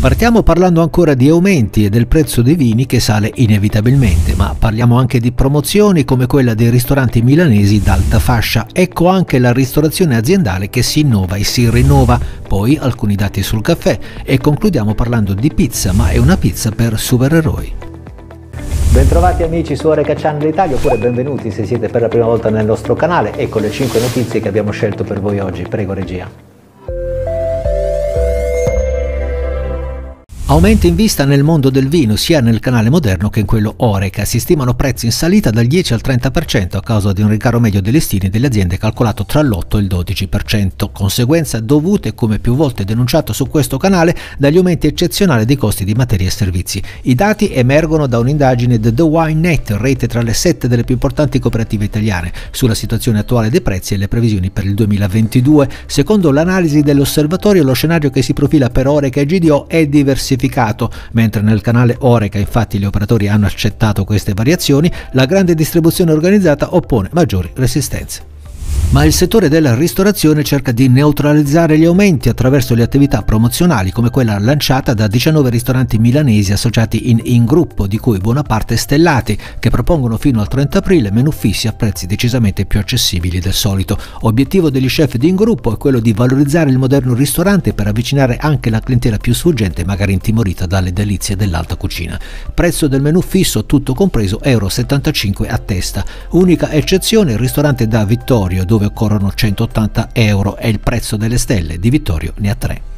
Partiamo parlando ancora di aumenti e del prezzo dei vini che sale inevitabilmente, ma parliamo anche di promozioni come quella dei ristoranti milanesi d'alta fascia. Ecco anche la ristorazione aziendale che si innova e si rinnova. Poi alcuni dati sul caffè e concludiamo parlando di pizza, ma è una pizza per supereroi. Bentrovati amici su Oreca Channel Italia oppure benvenuti se siete per la prima volta nel nostro canale. Ecco le 5 notizie che abbiamo scelto per voi oggi. Prego regia. Aumenti in vista nel mondo del vino sia nel canale moderno che in quello Oreca. Si stimano prezzi in salita dal 10 al 30% a causa di un rincaro medio dei listini delle aziende calcolato tra l'8 e il 12%, conseguenza dovute, come più volte denunciato su questo canale, dagli aumenti eccezionali dei costi di materie e servizi. I dati emergono da un'indagine The Wine Net, rete tra le sette delle più importanti cooperative italiane, sulla situazione attuale dei prezzi e le previsioni per il 2022. Secondo l'analisi dell'osservatorio, lo scenario che si profila per Oreca e GDO è diversificato semplificato, mentre nel canale Oreca infatti gli operatori hanno accettato queste variazioni, la grande distribuzione organizzata oppone maggiori resistenze ma il settore della ristorazione cerca di neutralizzare gli aumenti attraverso le attività promozionali come quella lanciata da 19 ristoranti milanesi associati in In Gruppo, di cui buona parte stellati, che propongono fino al 30 aprile menù fissi a prezzi decisamente più accessibili del solito. Obiettivo degli chef di In Gruppo è quello di valorizzare il moderno ristorante per avvicinare anche la clientela più sfuggente, magari intimorita dalle delizie dell'alta cucina. Prezzo del menù fisso, tutto compreso, euro 75 a testa. Unica eccezione il ristorante da Vittorio, dove dove occorrono 180 euro e il prezzo delle stelle di Vittorio ne ha 3.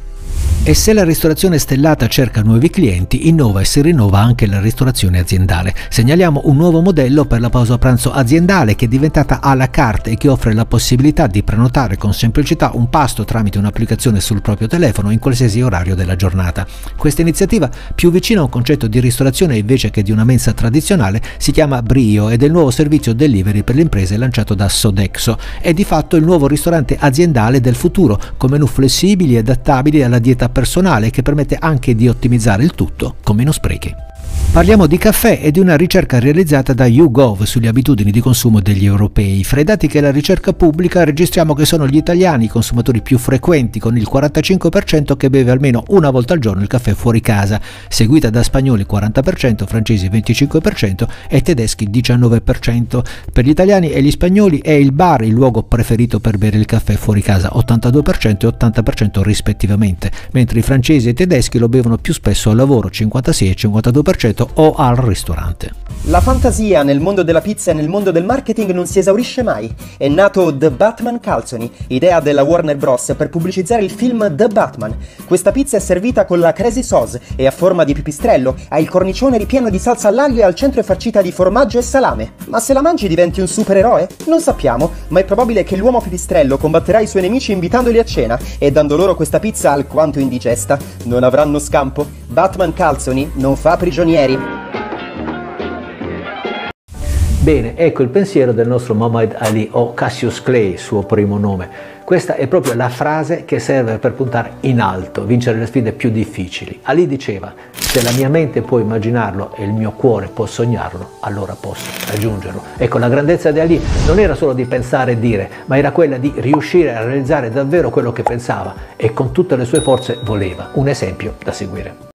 E se la ristorazione stellata cerca nuovi clienti, innova e si rinnova anche la ristorazione aziendale. Segnaliamo un nuovo modello per la pausa pranzo aziendale che è diventata à la carte e che offre la possibilità di prenotare con semplicità un pasto tramite un'applicazione sul proprio telefono in qualsiasi orario della giornata. Questa iniziativa, più vicina a un concetto di ristorazione invece che di una mensa tradizionale, si chiama Brio ed è il nuovo servizio delivery per le imprese lanciato da Sodexo. È di fatto il nuovo ristorante aziendale del futuro, con menù flessibili e adattabili alla dieta personale che permette anche di ottimizzare il tutto con meno sprechi. Parliamo di caffè e di una ricerca realizzata da YouGov sulle abitudini di consumo degli europei. Fra i dati che la ricerca pubblica registriamo che sono gli italiani i consumatori più frequenti, con il 45% che beve almeno una volta al giorno il caffè fuori casa, seguita da spagnoli 40%, francesi 25% e tedeschi 19%. Per gli italiani e gli spagnoli è il bar il luogo preferito per bere il caffè fuori casa, 82% e 80% rispettivamente, mentre i francesi e i tedeschi lo bevono più spesso al lavoro, 56 e 52% o al ristorante. La fantasia nel mondo della pizza e nel mondo del marketing non si esaurisce mai. È nato The Batman Calzoni, idea della Warner Bros. per pubblicizzare il film The Batman. Questa pizza è servita con la crazy sauce e a forma di pipistrello, ha il cornicione ripieno di salsa all'aglio e al centro è farcita di formaggio e salame. Ma se la mangi diventi un supereroe? Non sappiamo, ma è probabile che l'uomo pipistrello combatterà i suoi nemici invitandoli a cena e dando loro questa pizza alquanto indigesta. Non avranno scampo. Batman Calzoni non fa prigionieri. Bene, ecco il pensiero del nostro Muhammad Ali o Cassius Clay, suo primo nome. Questa è proprio la frase che serve per puntare in alto, vincere le sfide più difficili. Ali diceva, se la mia mente può immaginarlo e il mio cuore può sognarlo, allora posso raggiungerlo. Ecco, la grandezza di Ali non era solo di pensare e dire, ma era quella di riuscire a realizzare davvero quello che pensava e con tutte le sue forze voleva. Un esempio da seguire.